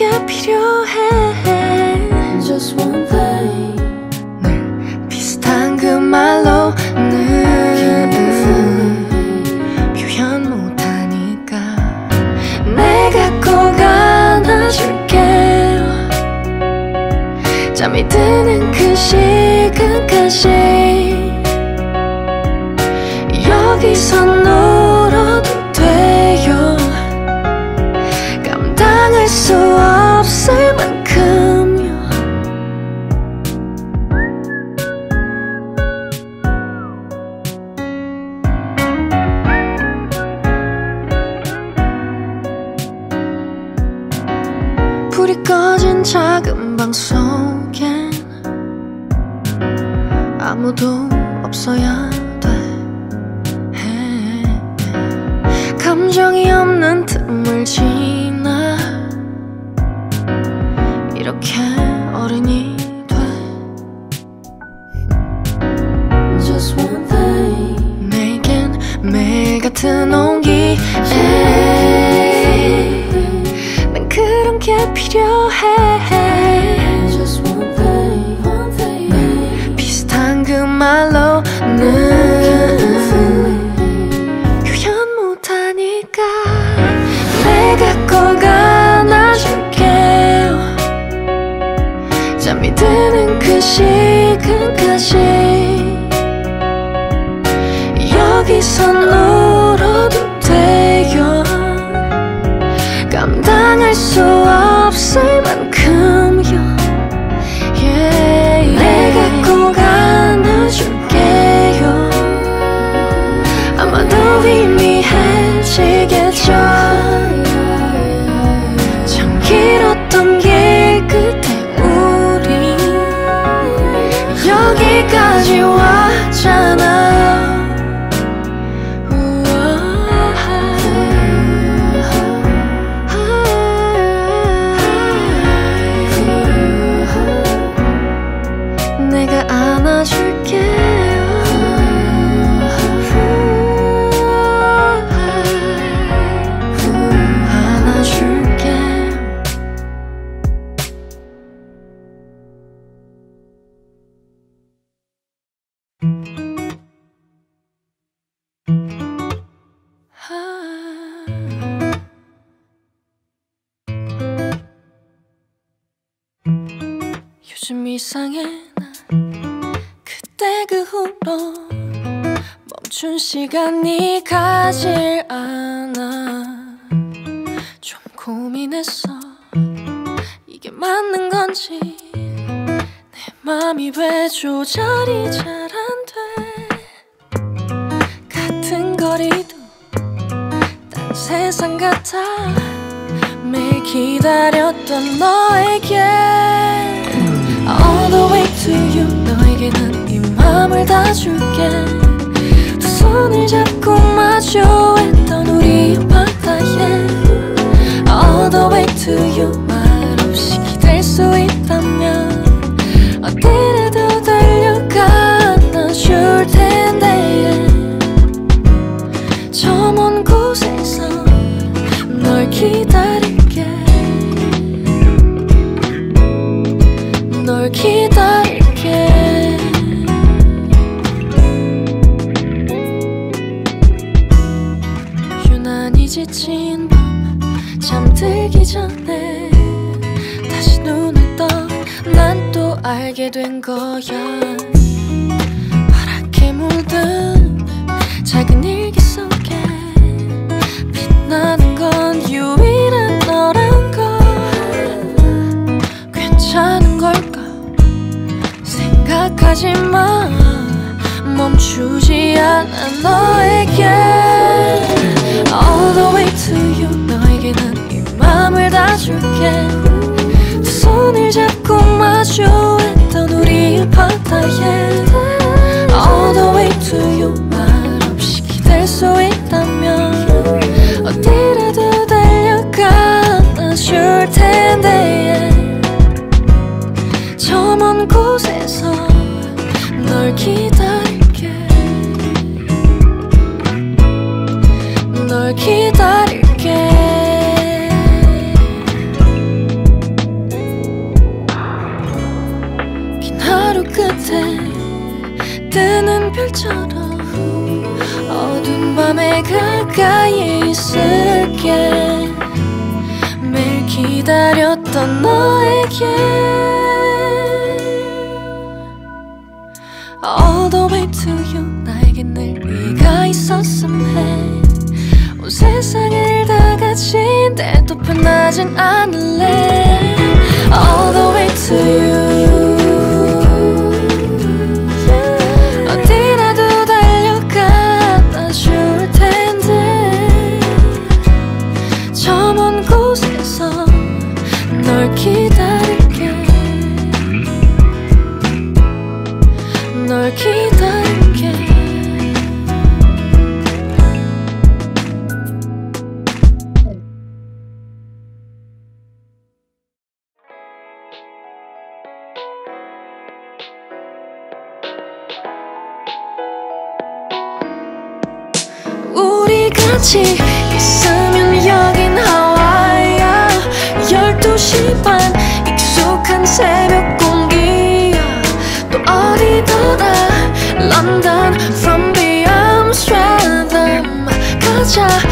그런 게 필요 방 속엔 아무도 없어야 돼. 해. 감정이 없는 틈을 지나 이렇게 어른이 돼. 내겐 매일 같은 온기에. 난 그런 게 필요해 心。 요즘 이상해. 나 그때 그 후로 멈춘 시간이 가질 않아. 좀 고민했어. 이게 맞는 건지 내 맘이 왜 조절이 잘 세상 같아. 매일 기다렸던 너에게. All the way to you 너에게 난이 맘을 다 줄게. 두 손을 잡고 마주했던 우리 바다에. All the way to you 말없이 기댈 수 있다 지친 밤 잠들기 전에 다시 눈을 떠 난 또 알게 된 거야. 파랗게 물든 작은 일기 속에 빛나는 건 유일한 너란 걸. 괜찮은 걸까 생각하지 마. 멈추지 않아 너에게 All the way to you 너에게 난이 맘을 다 줄게. 두 손을 잡고 마주했던 우리 바다에 뜨는 별처럼 어두운 밤에 가까이 있을게. 매일 기다렸던 너에게. All the way to you 나에게 늘 네가 있었음 해온 세상을 다 가진데도 편하진 않을래. All the way to you murky 가자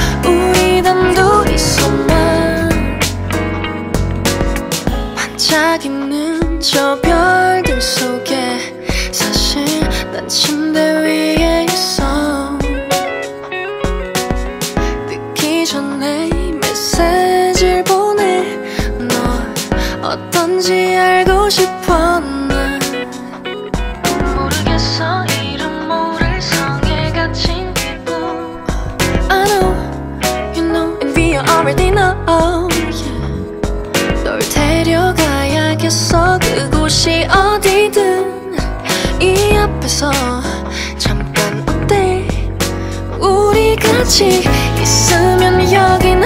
데려가야겠어. 그곳이 어디든 이 앞에서 잠깐 어때? 우리 같이 있으면 여긴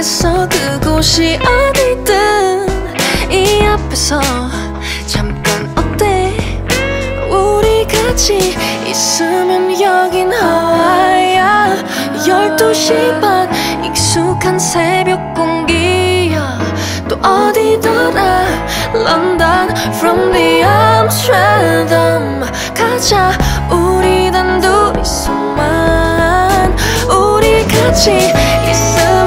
데려가야겠어 그곳이 어디든 이 앞에서 잠깐 어때? 우리 같이 있으면 여긴 하와이야. 12시 반 익숙한 새벽 공기야. 또 어디더라? 런던 from the Amsterdam. 가자 우리 단둘이서만. 우리 같이 있으면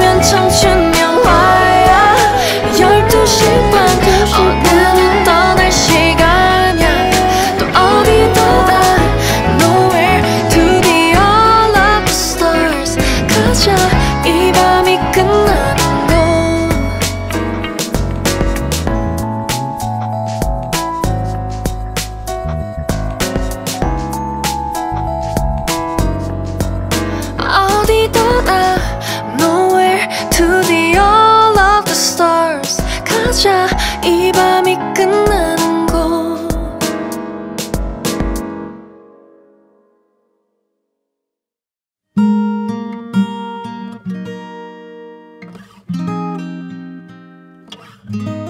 무슨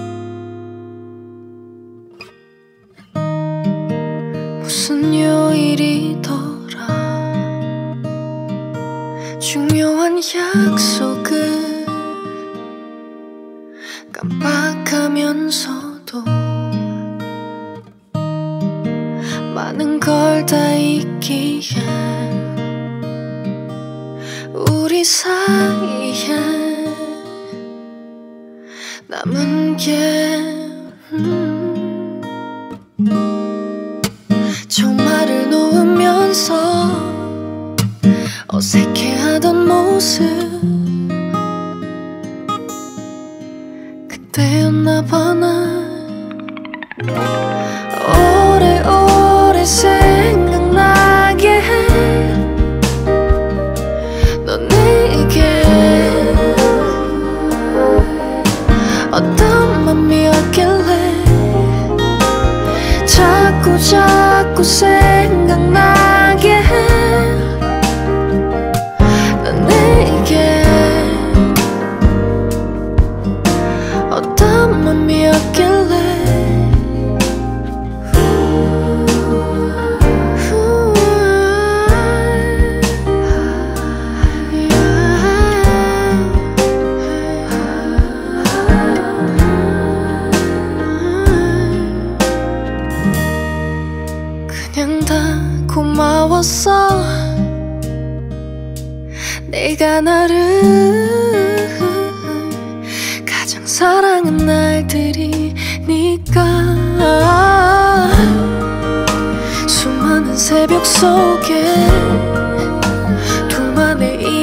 그때였나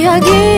둘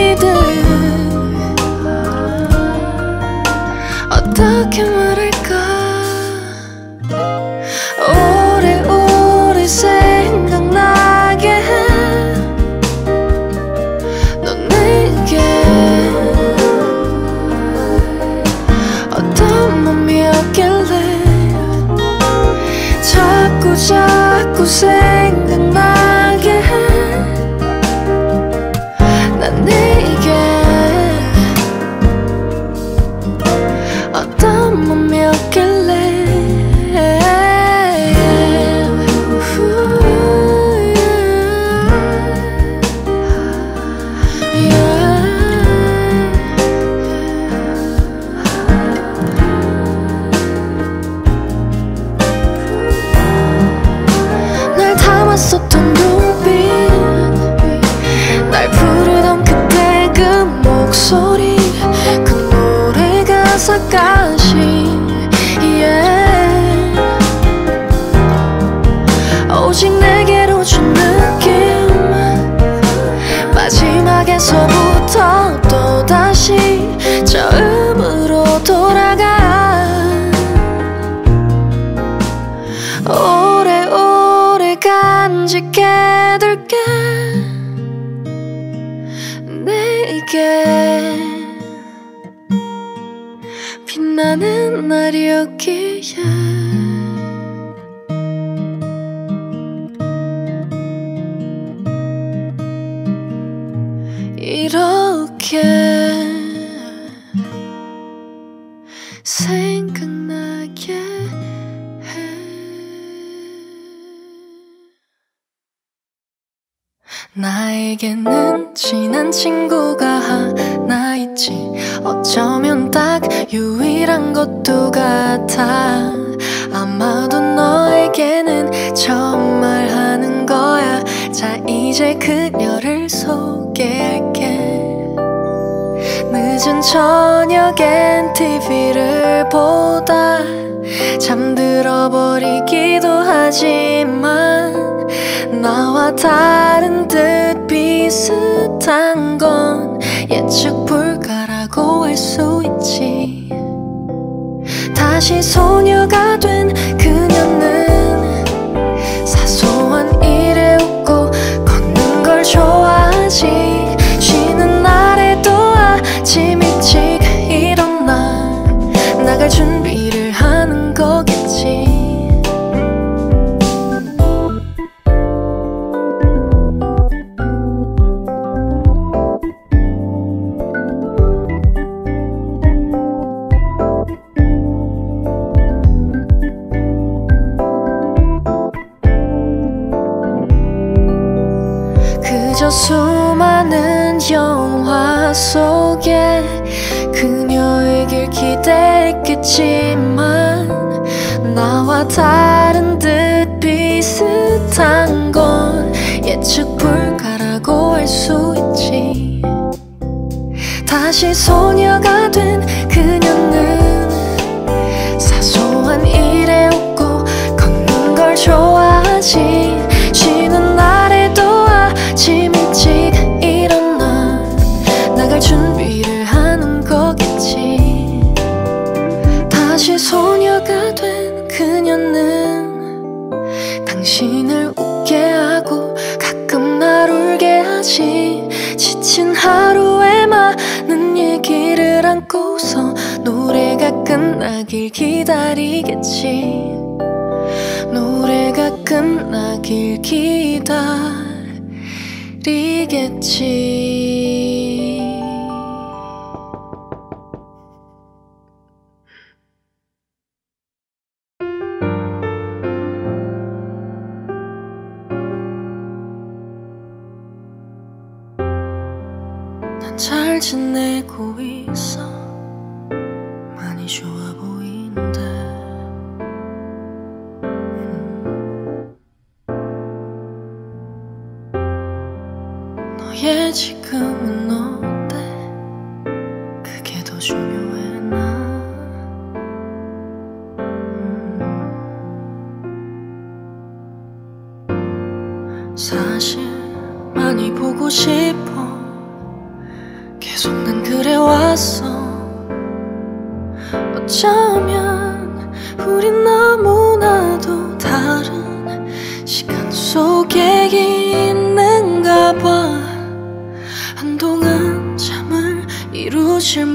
마지막에서부터 또다시 처음으로 돌아가. 오래오래 간직해 둘게. 내게 빛나는 날이었기 나에게는 친한 친구가 하나 있지. 어쩌면 딱 유일한 것도 같아. 아마도 너에게는 처음 말하는 거야. 자 이제 그녀를 소개할게. 늦은 저녁엔 TV를 보다 잠들어 버리기도 하지만 나와 다른 듯 비슷한 건 예측 불가라고 할 수 있지. 다시 소녀가 된 그저 수많은 영화 속에 그녀의 길 기대했겠지만 나와 다른 듯 비슷한 건 예측 불가라고 할 수 있지. 다시 소녀가 그녀는 당신을 웃게 하고 가끔 날 울게 하지. 지친 하루에 많은 얘기를 안고서 노래가 끝나길 기다리겠지. 노래가 끝나길 기다리겠지 잘 지내고 있어. 많이 좋아 보이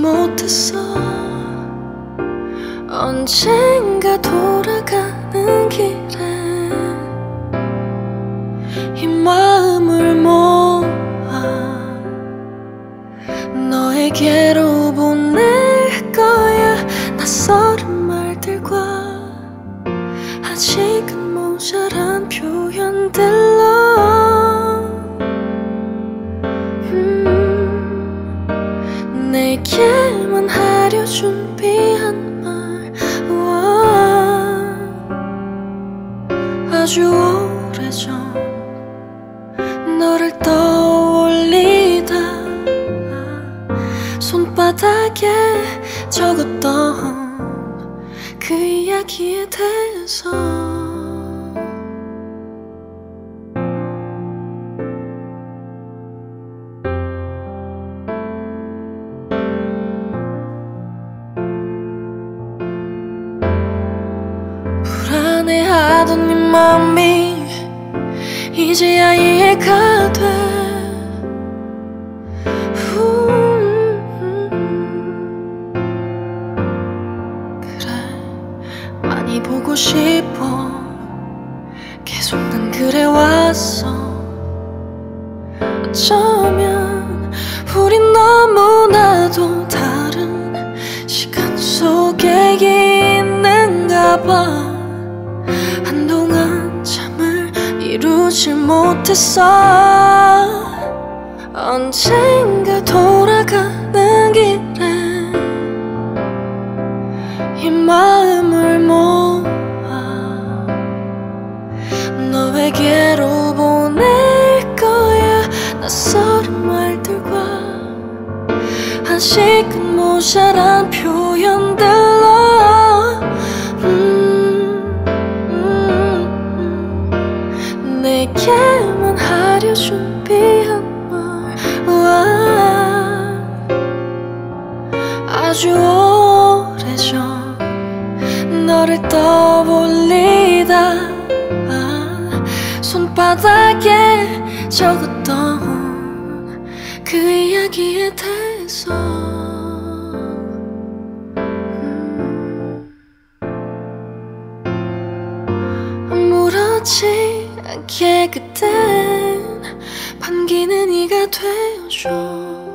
못했어. 언젠 내게만 하려 준비한 말. 와, 아주 오래전 너를 떠올리다 손바닥에 적었던 그 이야기에 대해서 하던 네 맘이 이제야 이해가 돼 못 바닥에 적었던 그 이야기에 대해서. 음, 아무렇지 않게 그땐 반기는 이가 되어줘